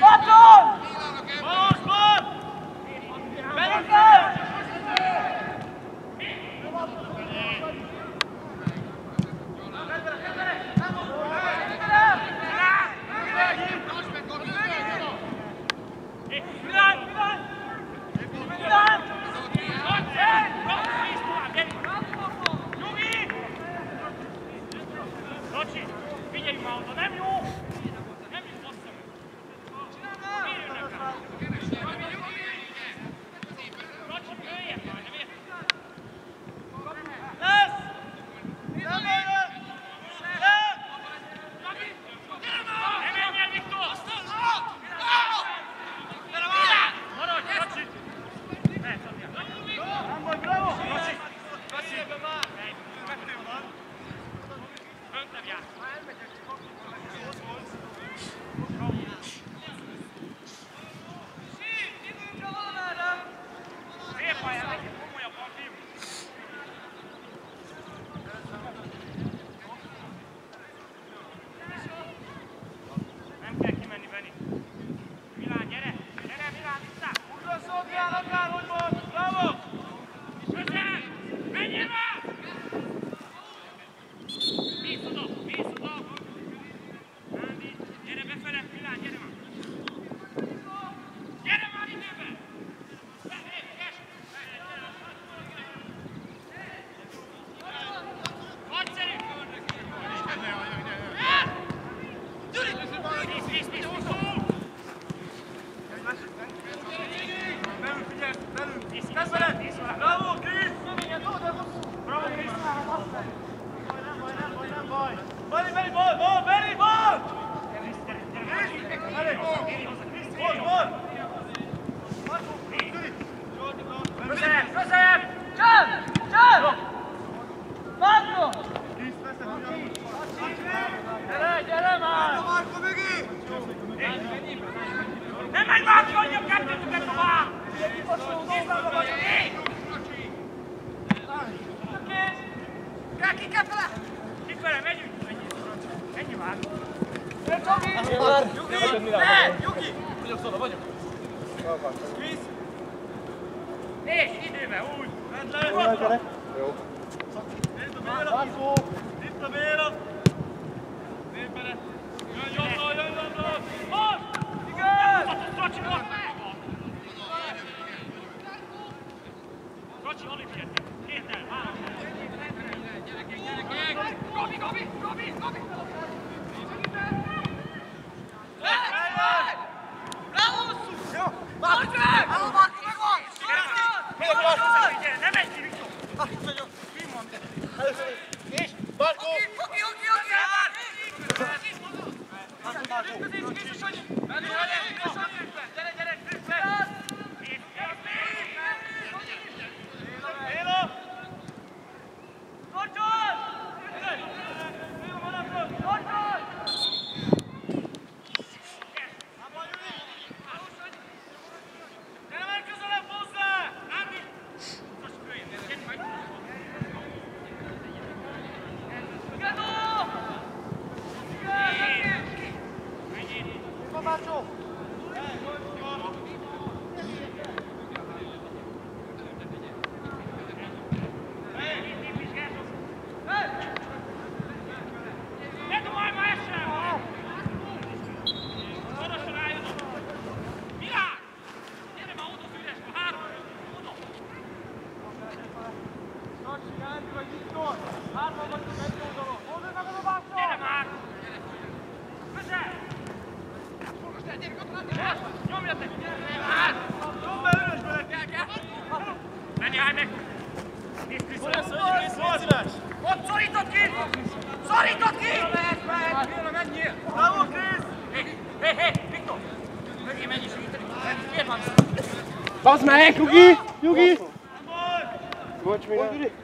Baton! Most, most! Menjünk el! Jó. László! Itt a bélem! Népere! Jön jobbra, jön jobbra! Most! Igen! Hatott Szocsinak! 여기 여기 여기.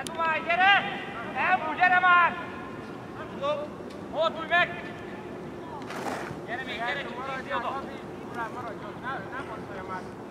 Edumál, gyere! Elmúl, gyere már! Nem tudom. Mozdulj meg! Gyere még, gyere, csak maradj oda! Uram, maradj ott, nem, nem mozdulja már!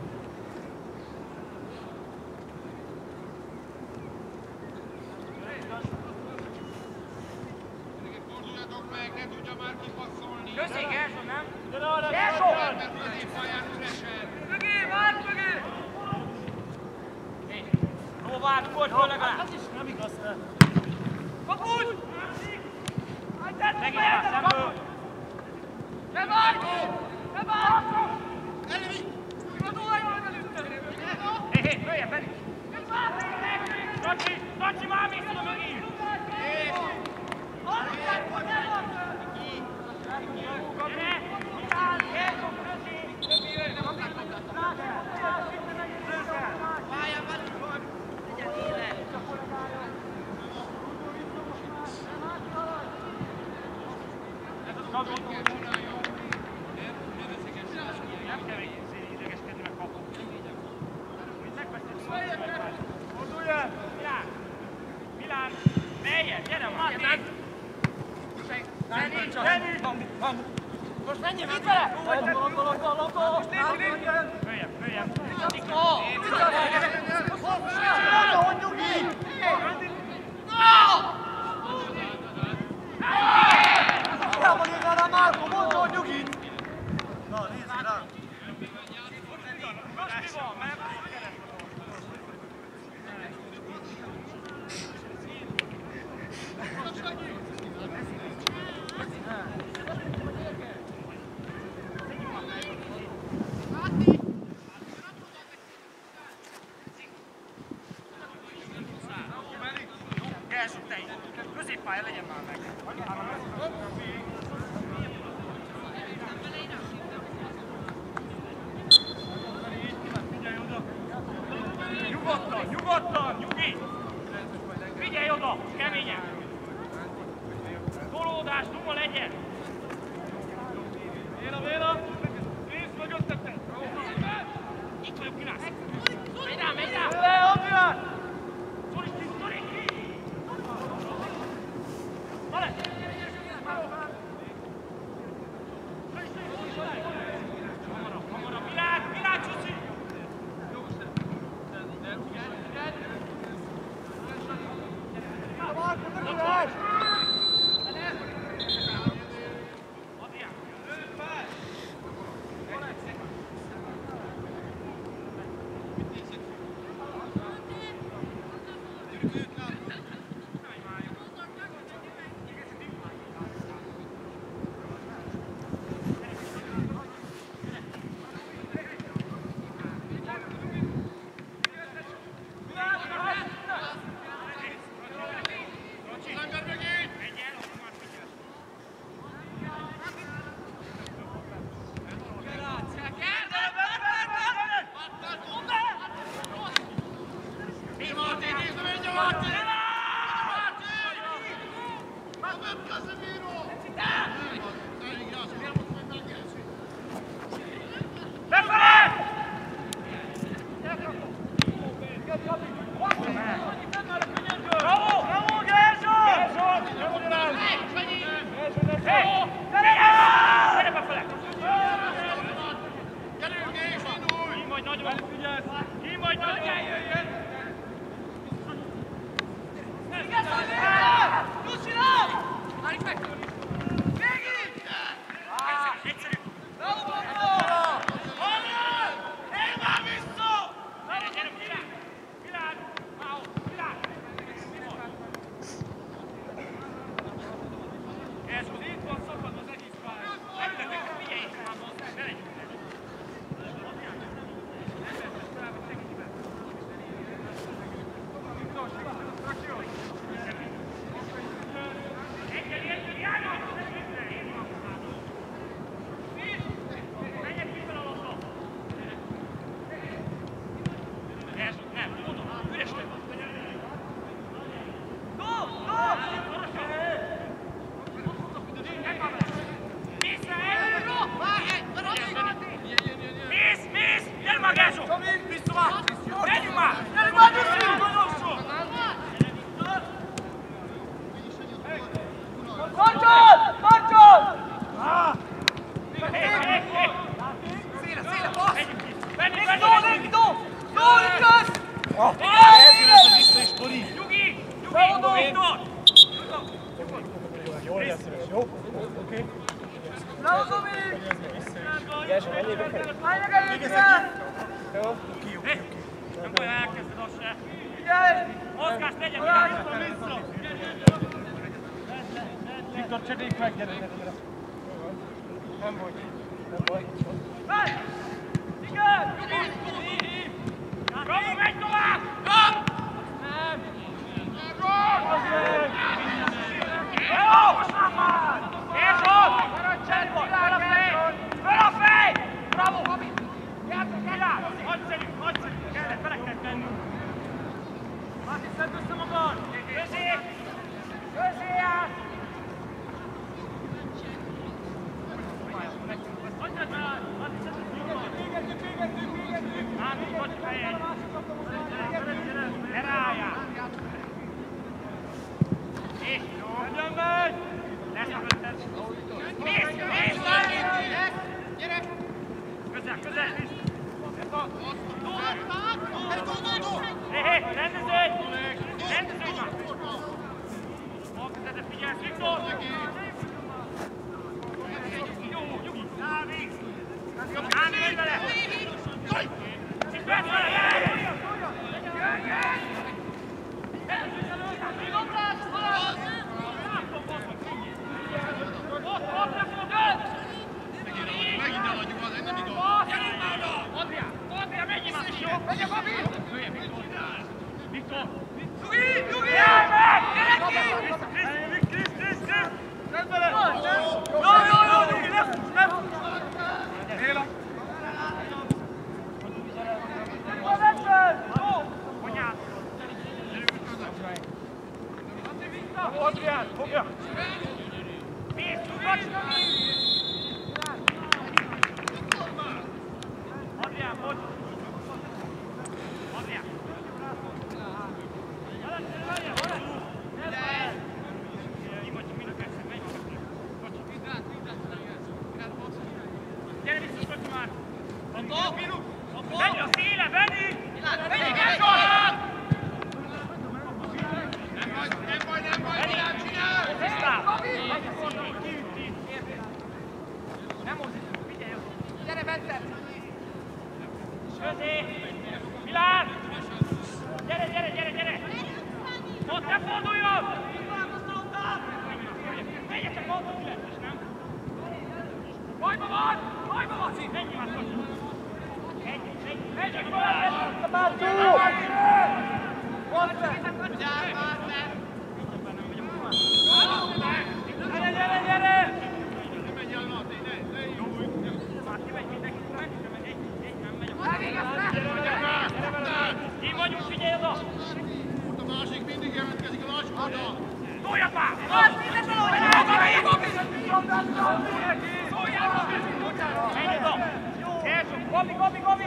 Első, Gabi,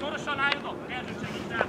Szorosan állj oda! Erzső segít rá!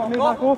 Ott még Márkó,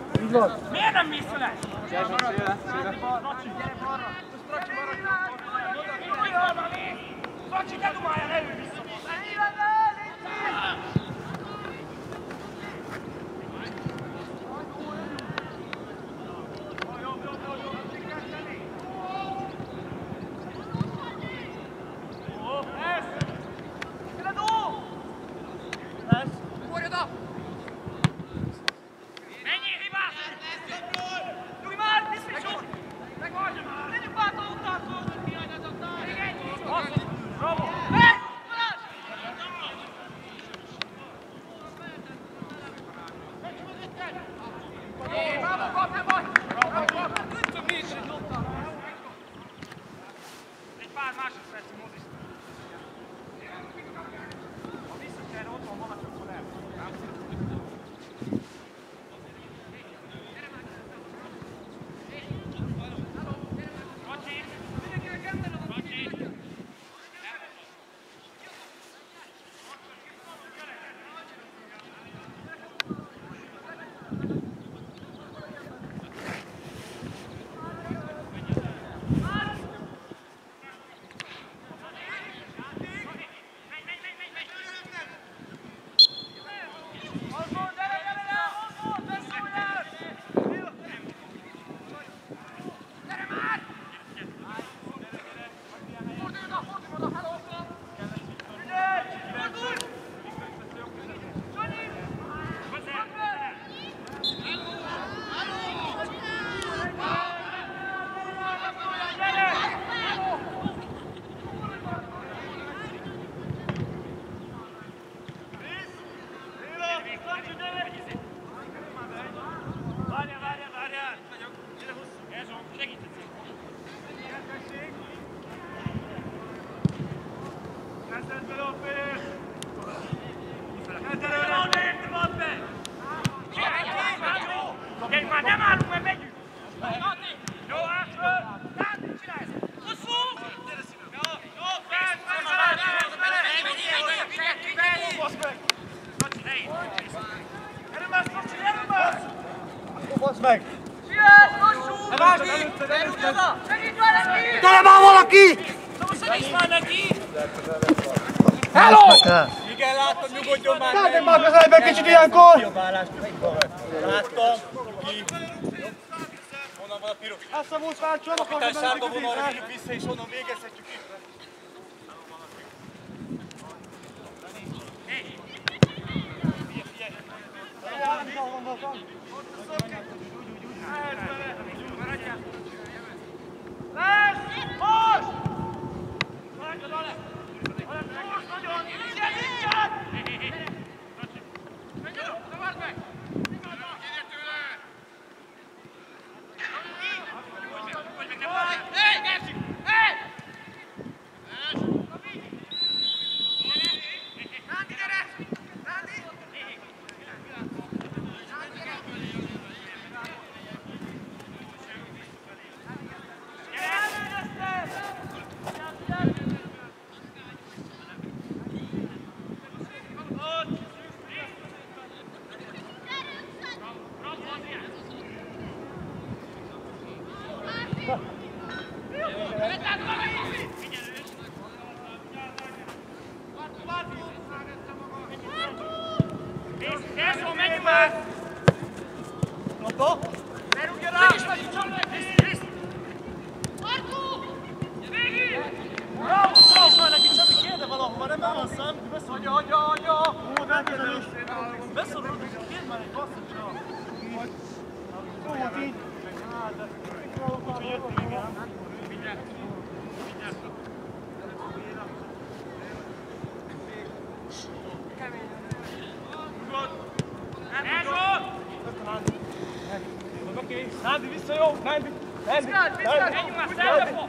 Vizsgáld, vizsgáld! Menjünk már, szerzapok!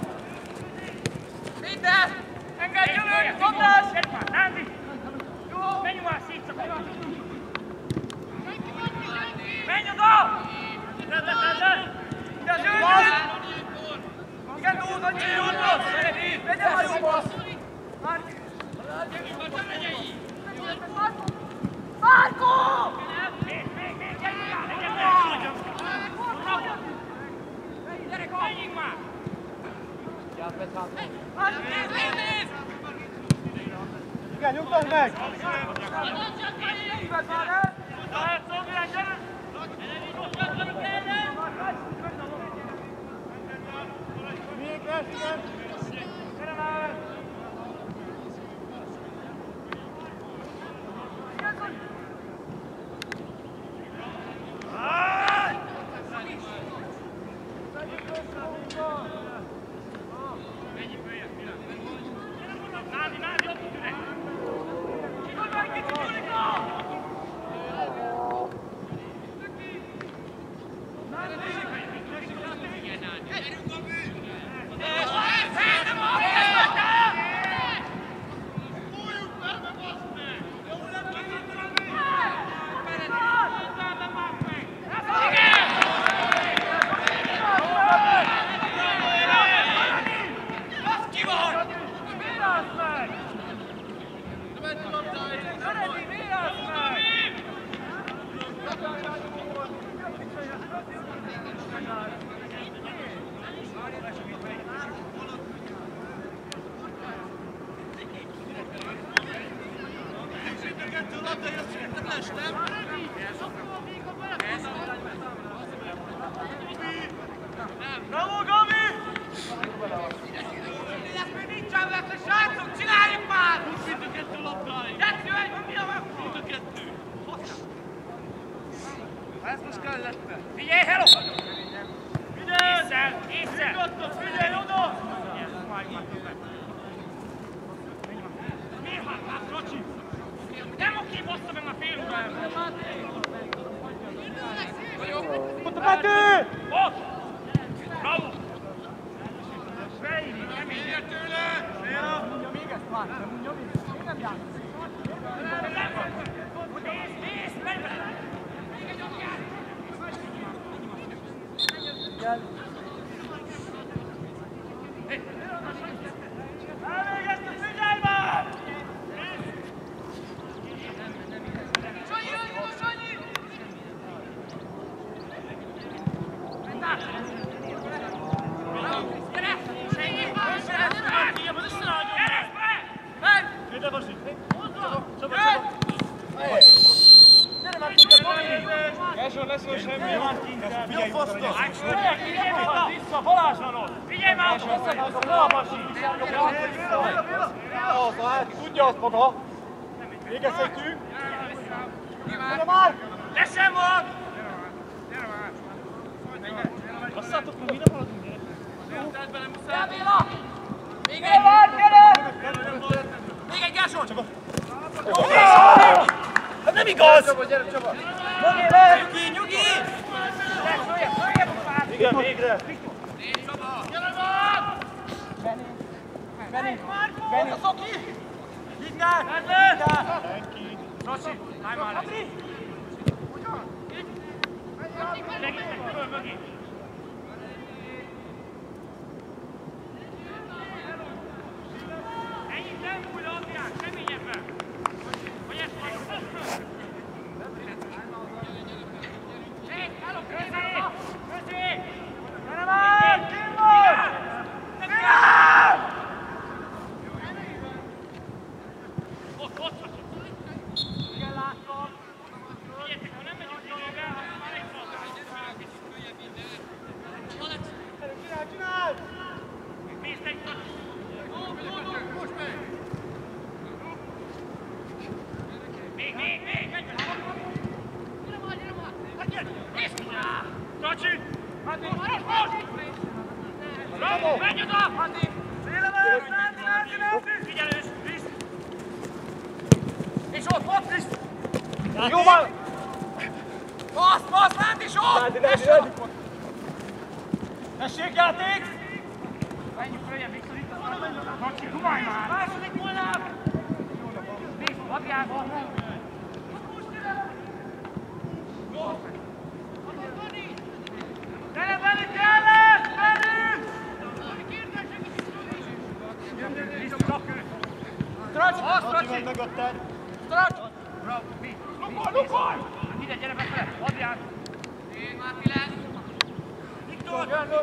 Minden! Engedj jövőt, Tomás! Menjünk már, többet hátra. Igen, nyugtasd meg! Még lesz, lesz! Yeah.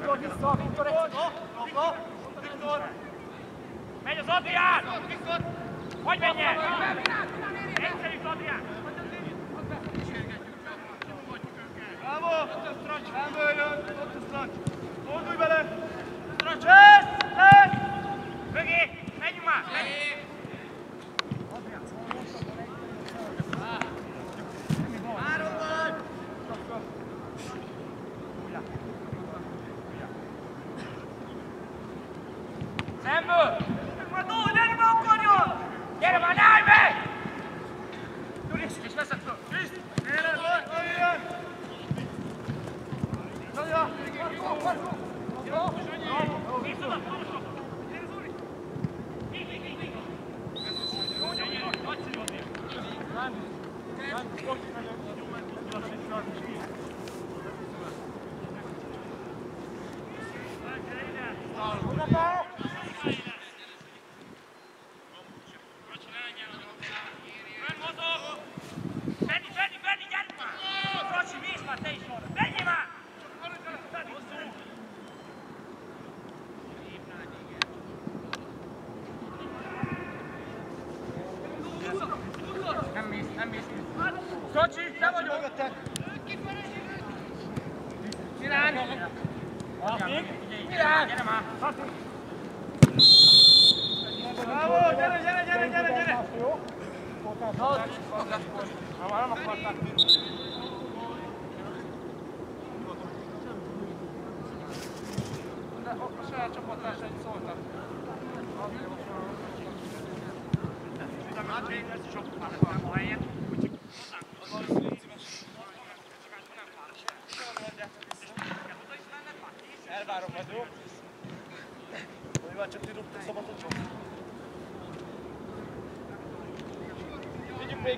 Viktorból vissza, Viktor egy... Viktor! Viktor! Megy az Adrián! Viktor! Hogy menjen! Egyszerűt Adrián! Bravo! Ott a Strancs! Femből Ott a Strancs! Fordulj bele! Strancs! Ez! Ez! Mögé! Menjünk már! Menjünk!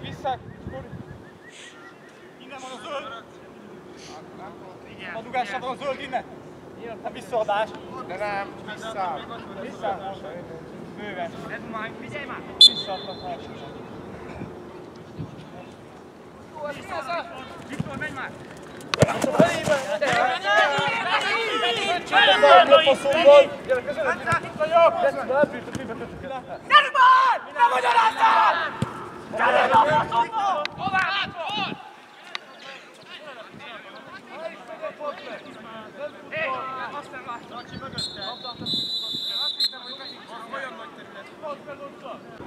vissza! Innen van a zöld! A dugásában a zöld innen! Nem visszaadás! De nem, vissza! Vissza! Bőven! Figyelj már! Visszaadtatás! Vissza! Viktor, menj már! Nerván! Nem magyarázzál! Azt hiszem, hogy megint olyan nagy terület.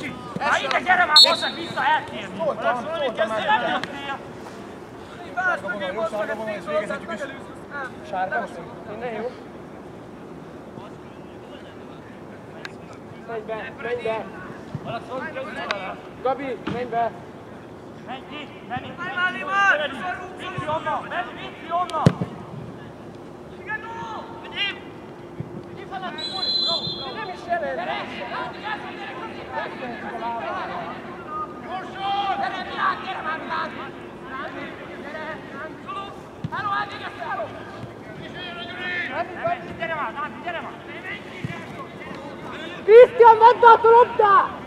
kicsit! Na ide, gyere már, bassza, vissza eltérni! Szóltam, szóltam már! Nem jöttél! Várj, mögé, bassza, ezt nézd, hozzát megelőzünk! Sárga, minden jó? Menj be, menj be! Gabi, menj be! Menj ki, menj ki! Menj már, Limár! Vidd ki onnan, vidd ki onnan! Igen, no! Vidd ki! Ki felett, Nem is jelent! Gyere! Gyere! Cristian, medd át a labdát!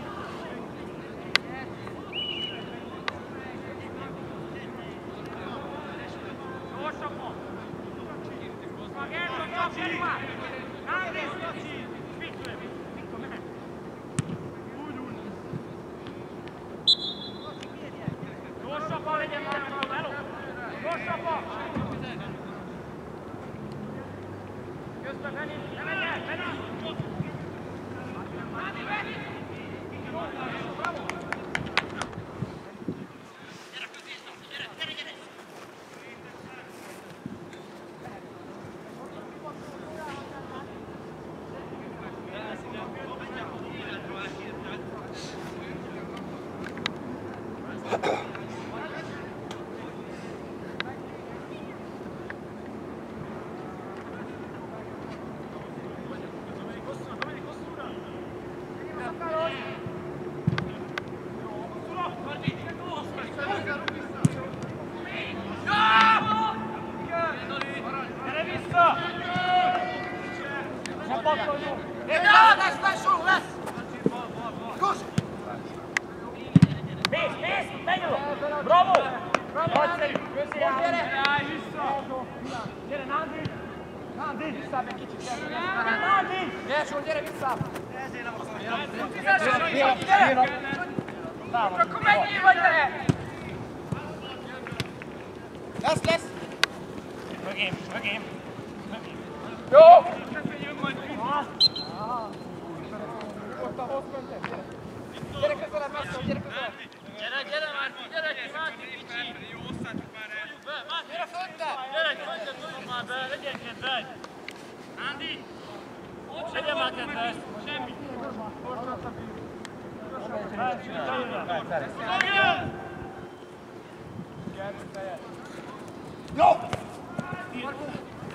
Jó!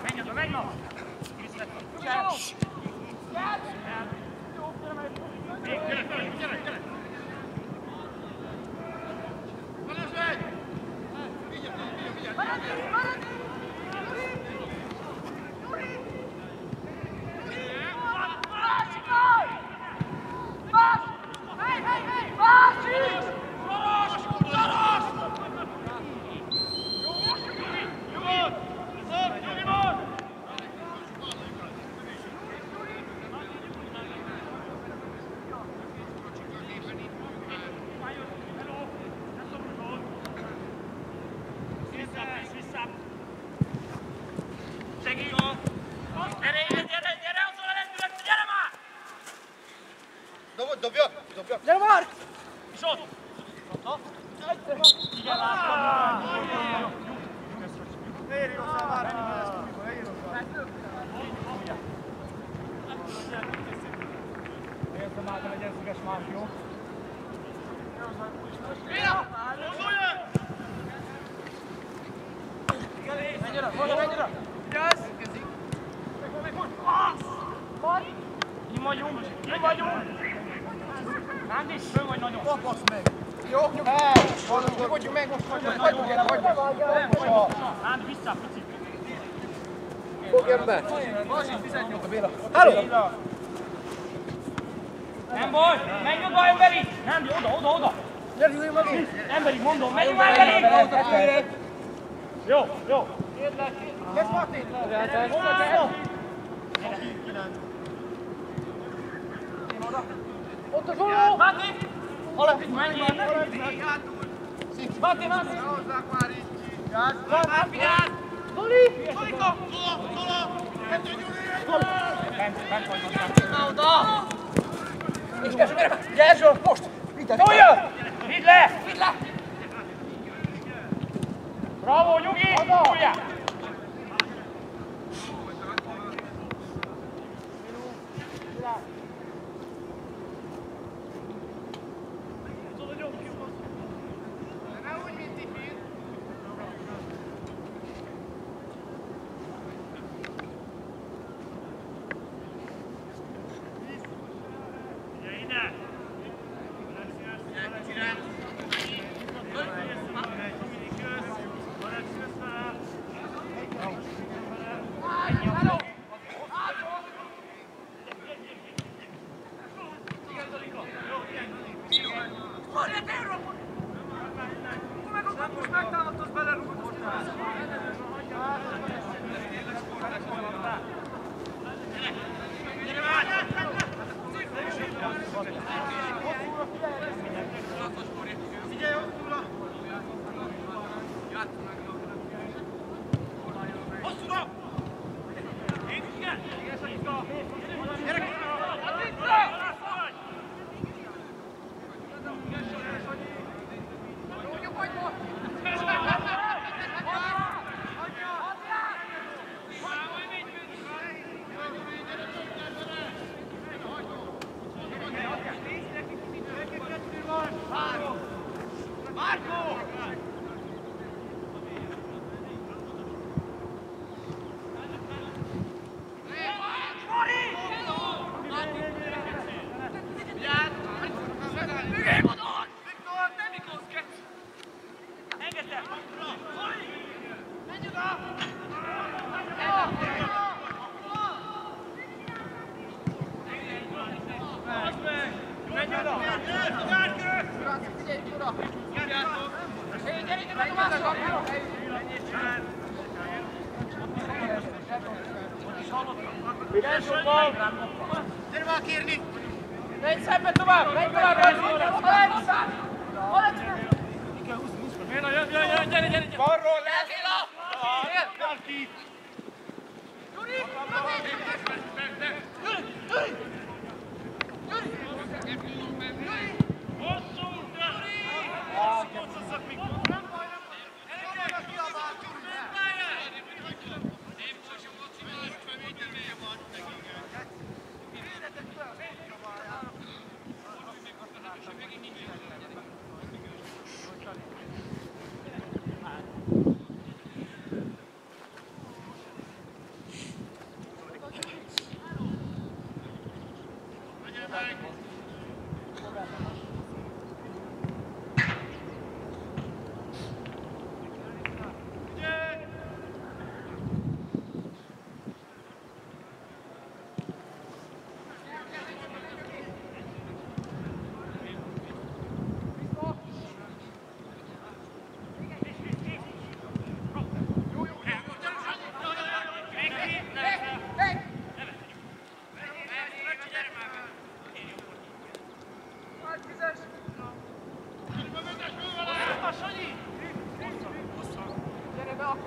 Menj oda, menj ma! Maradj! Maradj! Figyelj, ott túl a... Játszunk meg,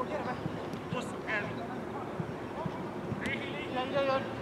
Gyere be,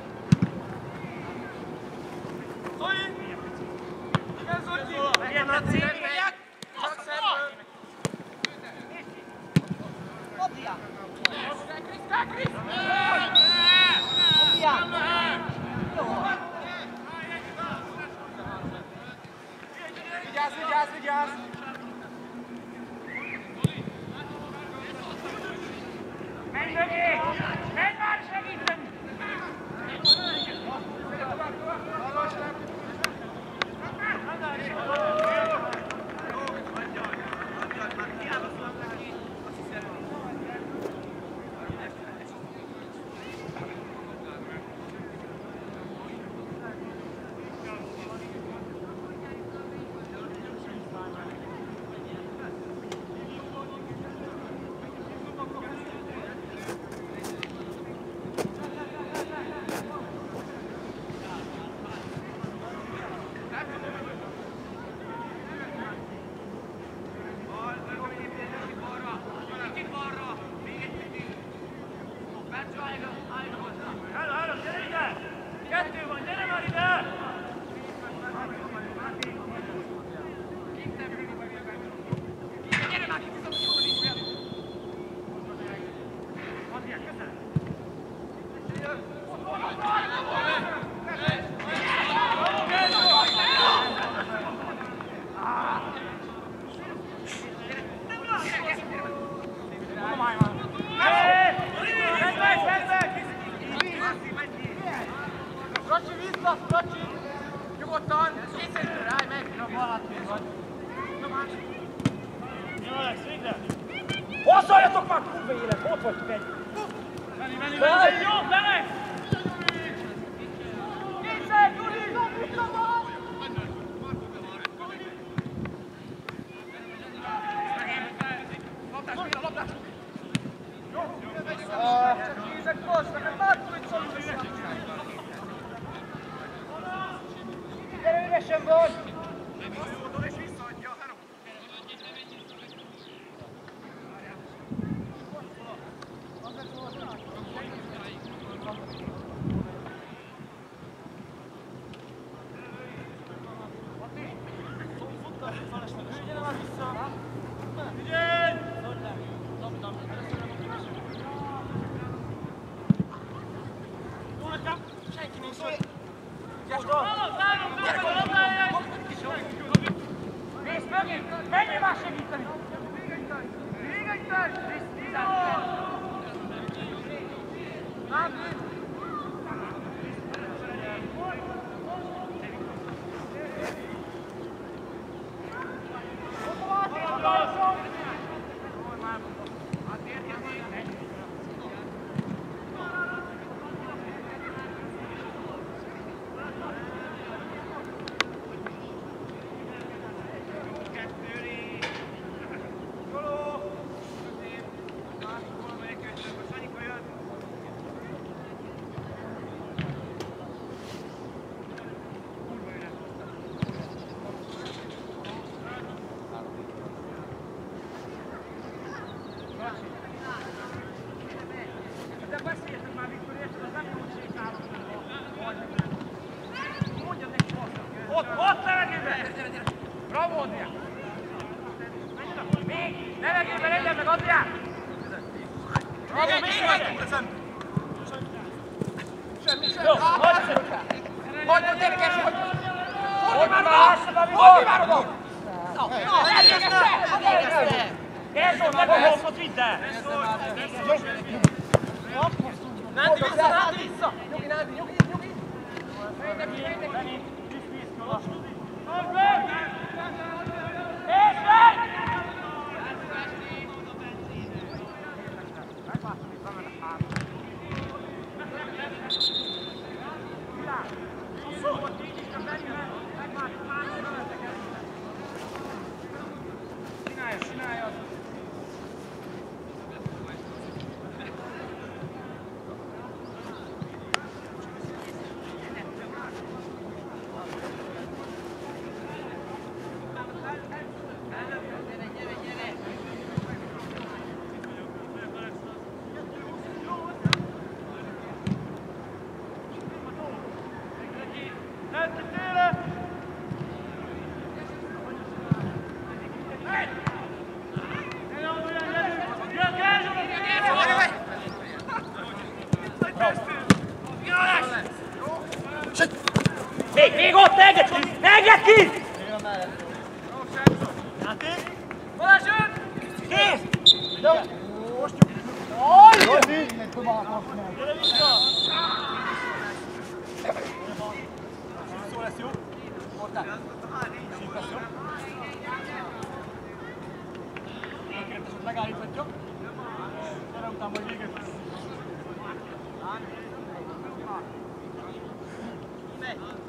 Gyere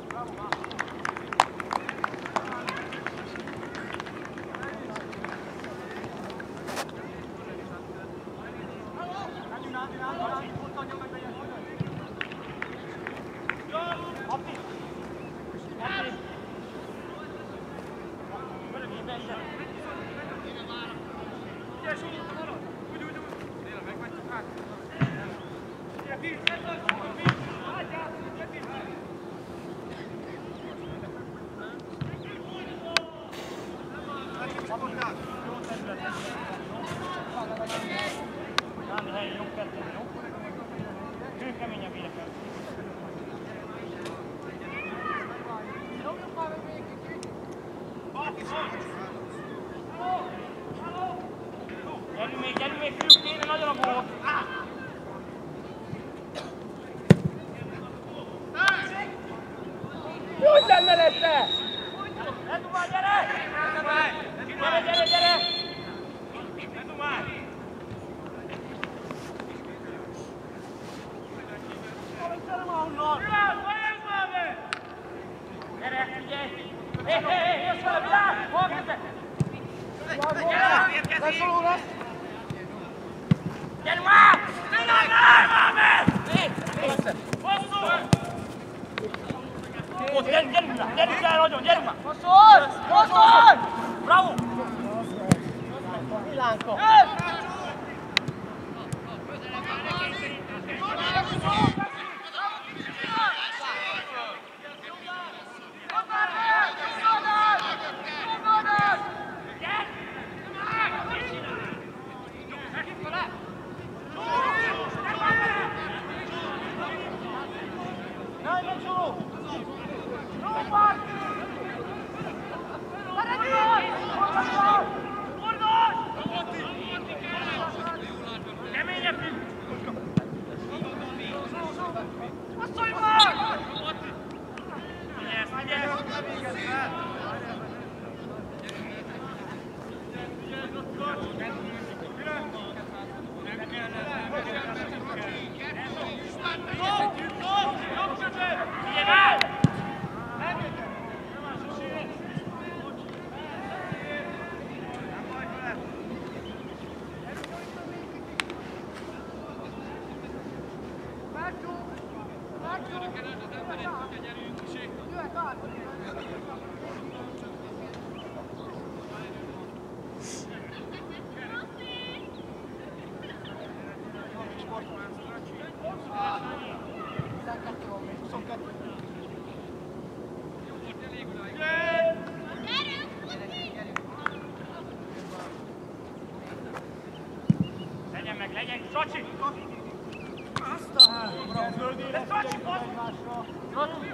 utána meg, legyen! Sacsi! De Sacsi, basz! Gyere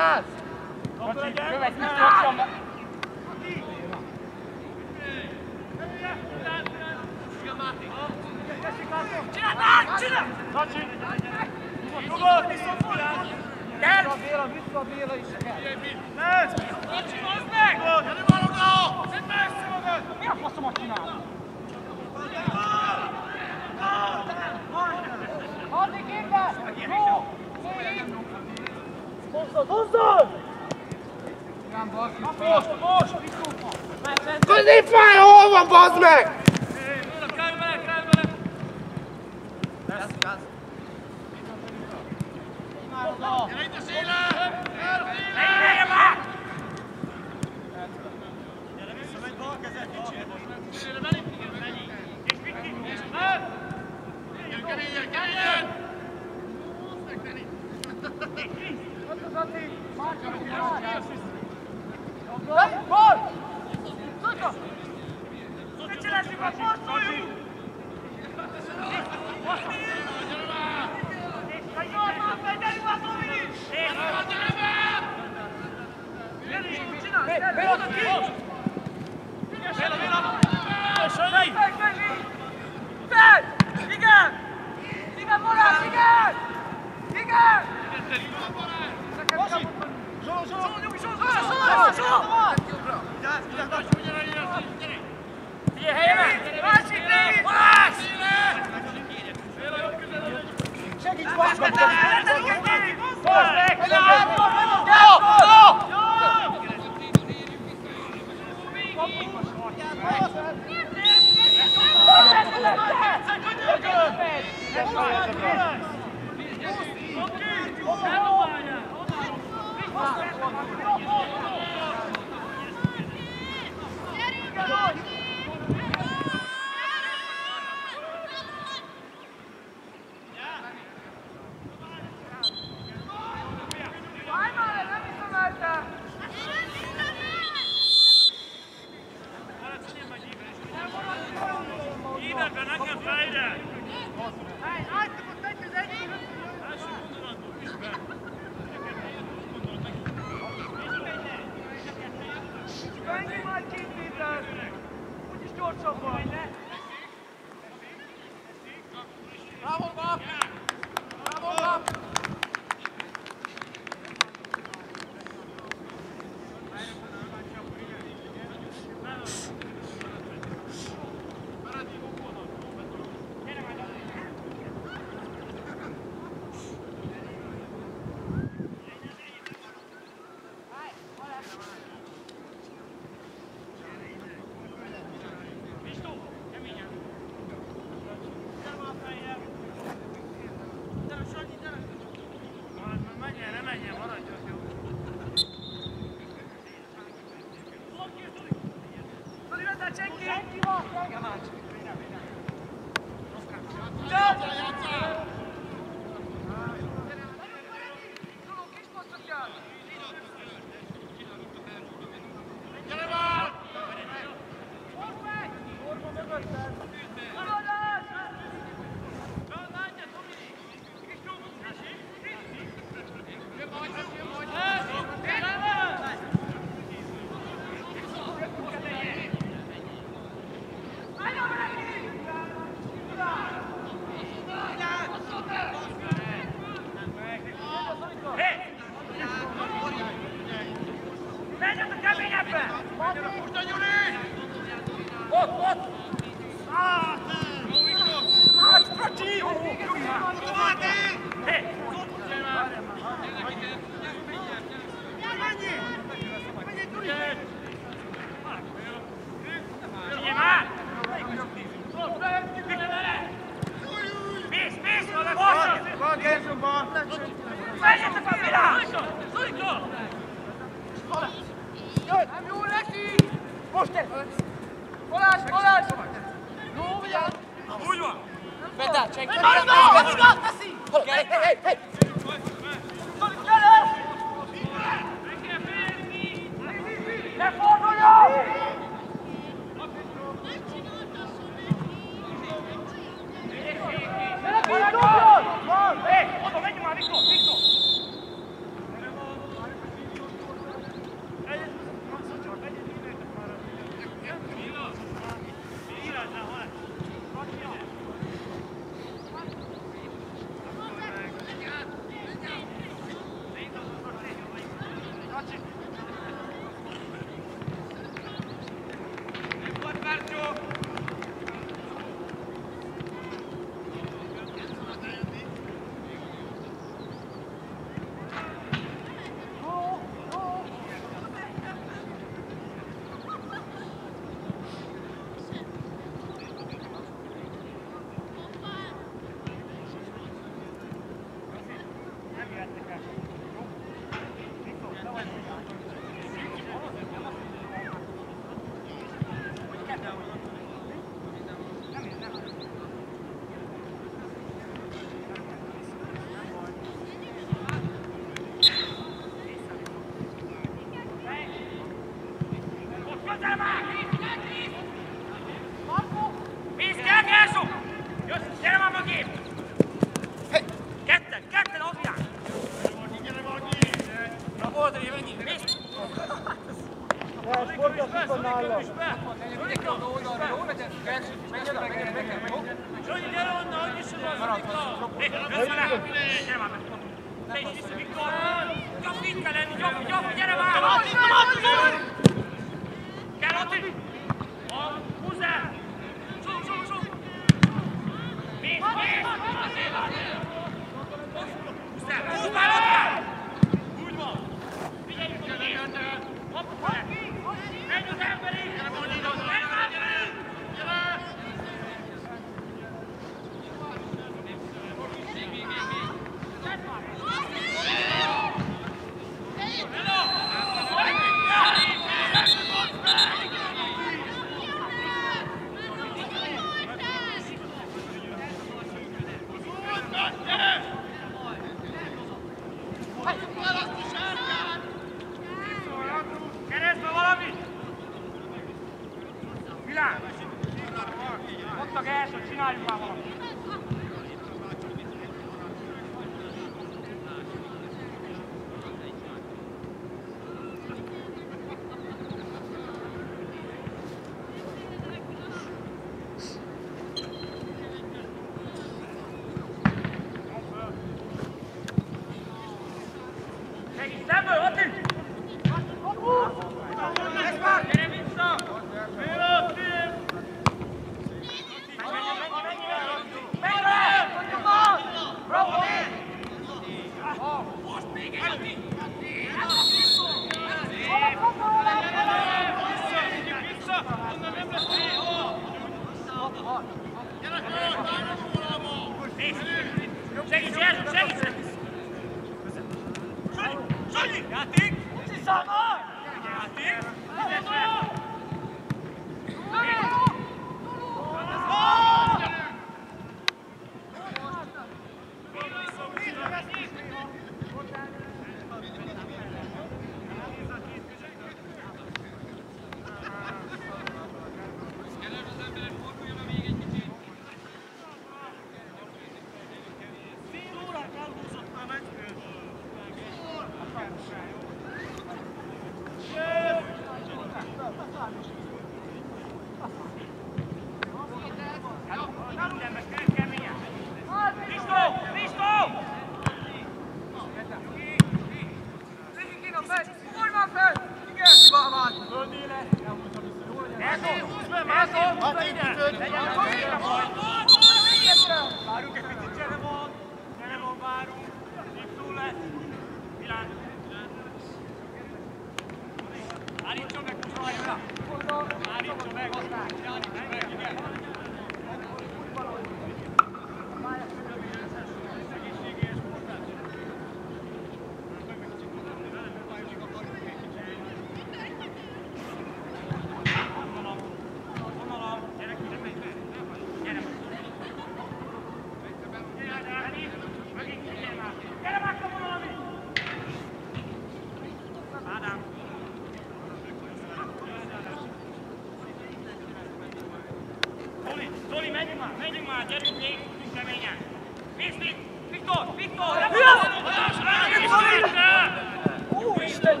Zoli!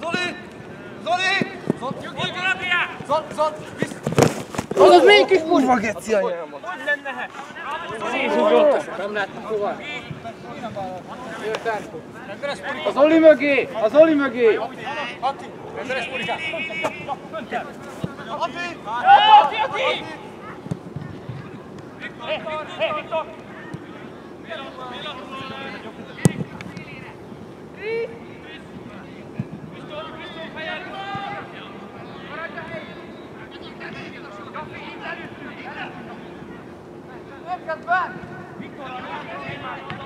Zoli! Zoli! Zoli! Zoli! Az az melyik is kurva geci anyám? Hogy lenne? Nem láttam hová. Az Oli mögé! Az Oli mögé! Ati! Renderes purikát! Ati! Ati! Ati! Viktor! Viktor! Viktor! Piccolo,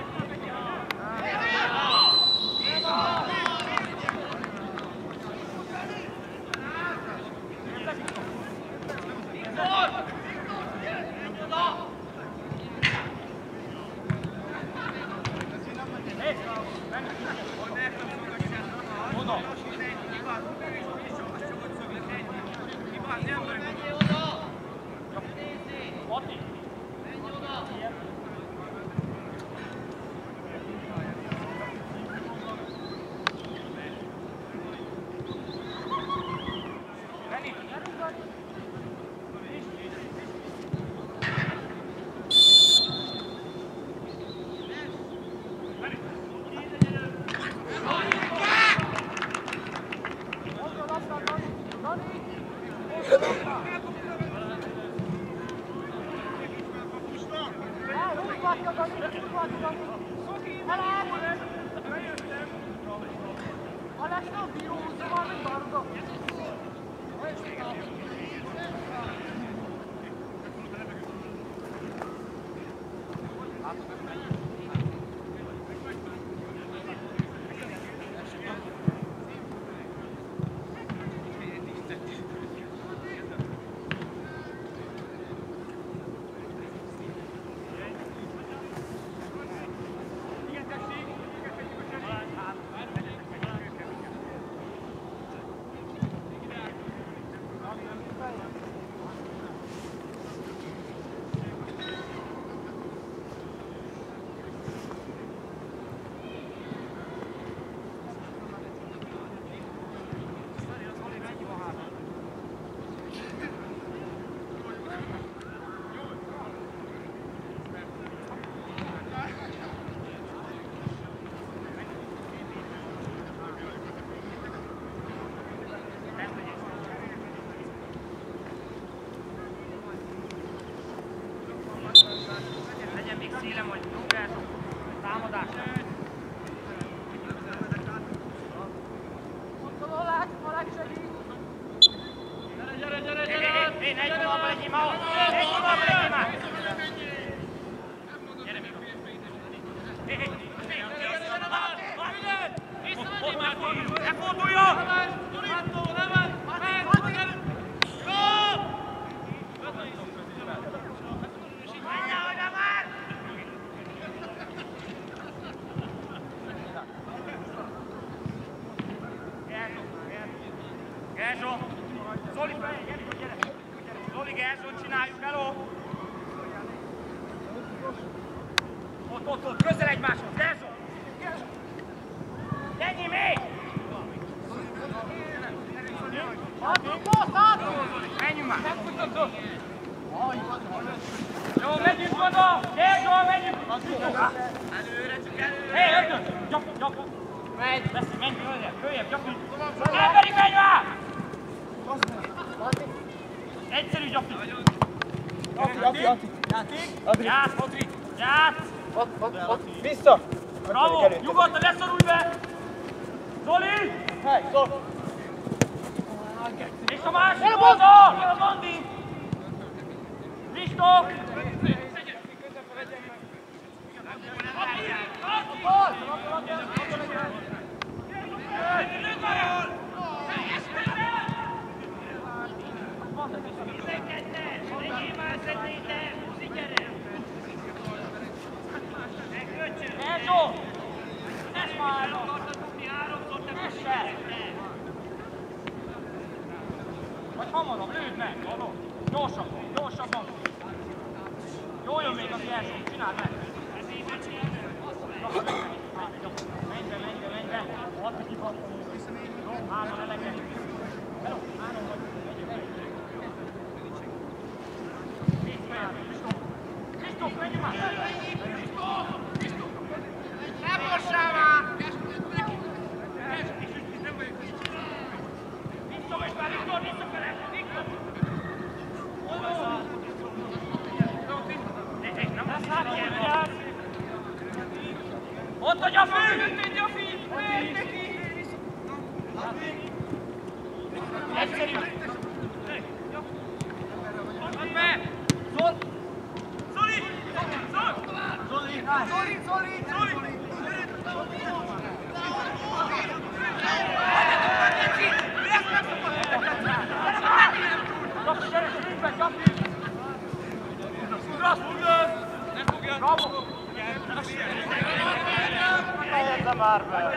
remélem, hogy jobbászok támadás barba.